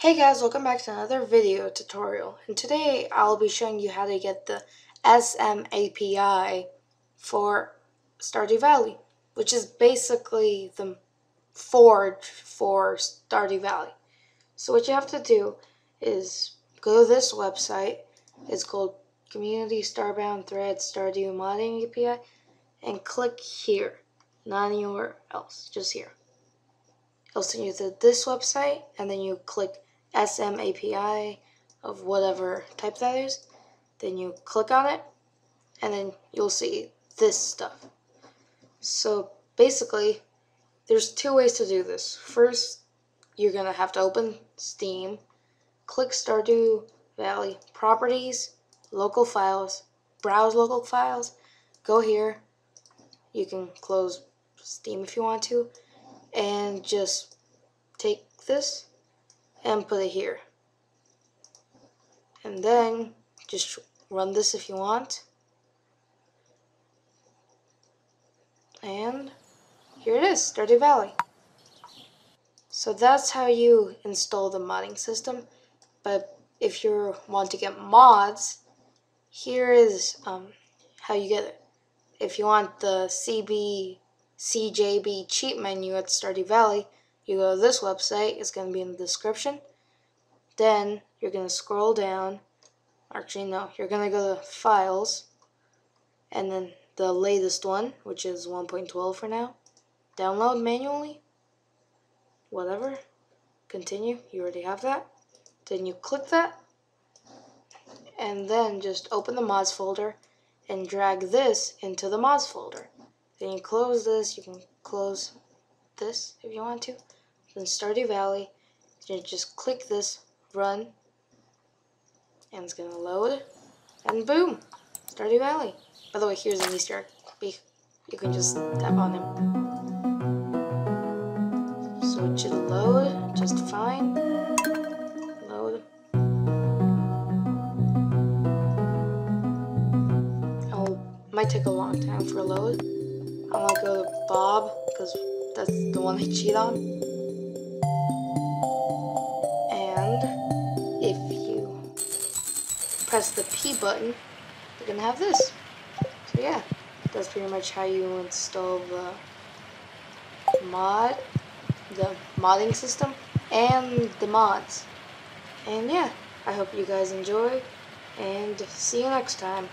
Hey guys, welcome back to another video tutorial. And today I'll be showing you how to get the SM API for Stardew Valley, which is basically the forge for Stardew Valley. So what you have to do is go to this website. It's called Community Starbound Thread Stardew Modding API and click here, not anywhere else, just here. It'll send you to this website and then you click SM API of whatever type that is. Then you click on it and then you'll see this stuff. So basically, there's two ways to do this. First, you're going to have to open Steam, click Stardew Valley Properties, Local Files, Browse Local Files, go here. You can close Steam if you want to, and just take this and put it here. And then just run this if you want. And here it is, Stardew Valley. So that's how you install the modding system. But if you want to get mods, here is um, how you get it. If you want the CB CJB cheat menu at Stardew Valley, you go to this website, it's going to be in the description. Then you're going to scroll down. Actually, no, you're going to go to Files, and then the latest one, which is 1.12 for now. Download manually. Whatever. Continue. You already have that. Then you click that, and then just open the mods folder and drag this into the mods folder. Then you close this. You can close this if you want to then Stardew Valley. You just click this, run, and it's gonna load, and boom, Stardew Valley. By the way, here's an Easter egg. You can just tap on him. So it should load just fine. Load. Oh, might take a long time for load. I'm gonna go to Bob because that's the one I cheat on. Press the P button, you're gonna have this. So yeah, that's pretty much how you install the mod, the modding system, and the mods. And yeah, I hope you guys enjoy, and see you next time.